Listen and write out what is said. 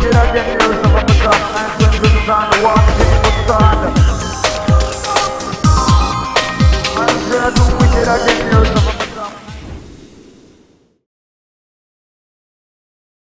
dangerous of a top man when this is on the walk. Man, say I do wicked, I dangerous